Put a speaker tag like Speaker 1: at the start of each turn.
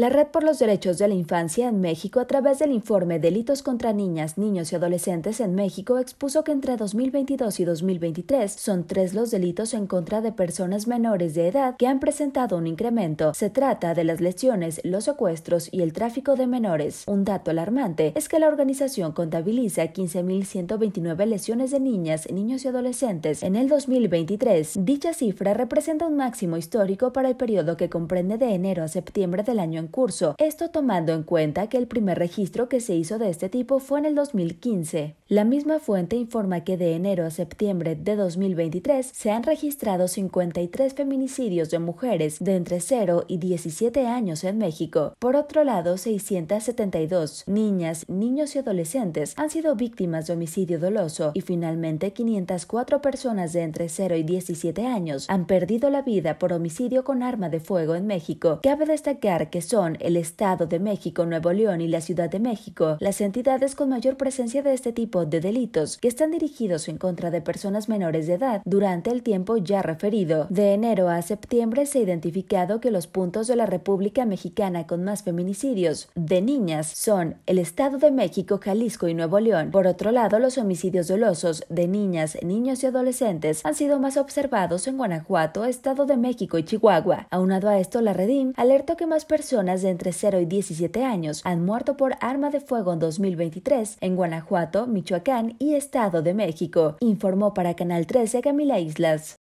Speaker 1: La Red por los Derechos de la Infancia en México, a través del informe Delitos contra Niñas, Niños y Adolescentes en México, expuso que entre 2022 y 2023 son tres los delitos en contra de personas menores de edad que han presentado un incremento. Se trata de las lesiones, los secuestros y el tráfico de menores. Un dato alarmante es que la organización contabiliza 15.129 lesiones de niñas, niños y adolescentes en el 2023. Dicha cifra representa un máximo histórico para el periodo que comprende de enero a septiembre del año en curso, esto tomando en cuenta que el primer registro que se hizo de este tipo fue en el 2015. La misma fuente informa que de enero a septiembre de 2023 se han registrado 53 feminicidios de mujeres de entre 0 y 17 años en México. Por otro lado, 672 niñas, niños y adolescentes han sido víctimas de homicidio doloso y finalmente 504 personas de entre 0 y 17 años han perdido la vida por homicidio con arma de fuego en México. Cabe destacar que son el Estado de México, Nuevo León y la Ciudad de México las entidades con mayor presencia de este tipo de delitos que están dirigidos en contra de personas menores de edad durante el tiempo ya referido. De enero a septiembre se ha identificado que los puntos de la República Mexicana con más feminicidios de niñas son el Estado de México, Jalisco y Nuevo León. Por otro lado, los homicidios dolosos de niñas, niños y adolescentes han sido más observados en Guanajuato, Estado de México y Chihuahua. Aunado a esto, la Redim alertó que más personas de entre 0 y 17 años han muerto por arma de fuego en 2023 en Guanajuato, Michoacán y Estado de México, informó para Canal 13 Camila Islas.